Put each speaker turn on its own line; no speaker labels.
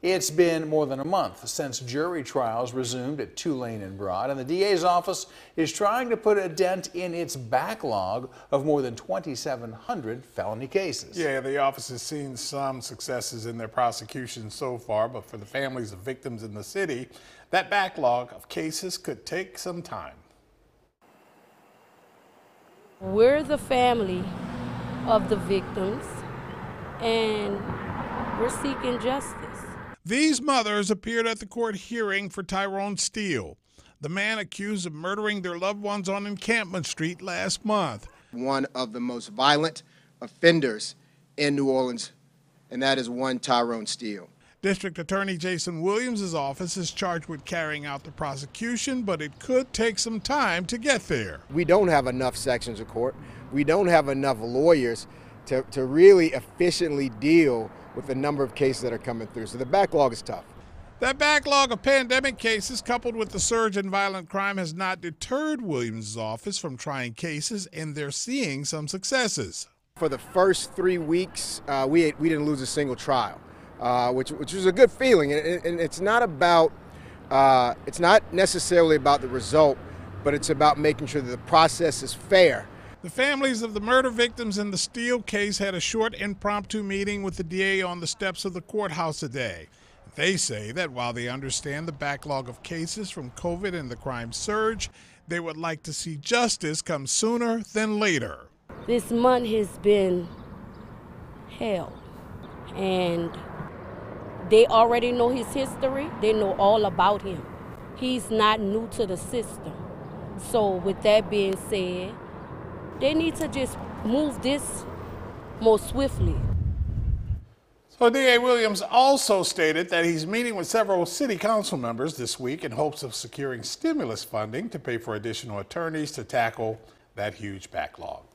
It's been more than a month since jury trials resumed at Tulane and Broad, and the DA's office is trying to put a dent in its backlog of more than 2,700 felony cases.
Yeah, the office has seen some successes in their prosecution so far, but for the families of victims in the city, that backlog of cases could take some time.
We're the family of the victims, and we're seeking justice.
These mothers appeared at the court hearing for Tyrone Steele, the man accused of murdering their loved ones on Encampment Street last month.
One of the most violent offenders in New Orleans, and that is one Tyrone Steele.
District Attorney Jason Williams' office is charged with carrying out the prosecution, but it could take some time to get there.
We don't have enough sections of court. We don't have enough lawyers to, to really efficiently deal with the number of cases that are coming through. So the backlog is tough.
That backlog of pandemic cases, coupled with the surge in violent crime, has not deterred Williams' office from trying cases, and they're seeing some successes.
For the first three weeks, uh, we, we didn't lose a single trial, uh, which, which was a good feeling. And, and it's not about, uh, it's not necessarily about the result, but it's about making sure that the process is fair
the families of the murder victims in the Steele case had a short impromptu meeting with the DA on the steps of the courthouse today. They say that while they understand the backlog of cases from COVID and the crime surge, they would like to see justice come sooner than later.
This month has been hell, and they already know his history, they know all about him. He's not new to the system. So, with that being said, they need to just move this more swiftly.
So DA Williams also stated that he's meeting with several city council members this week in hopes of securing stimulus funding to pay for additional attorneys to tackle that huge backlog.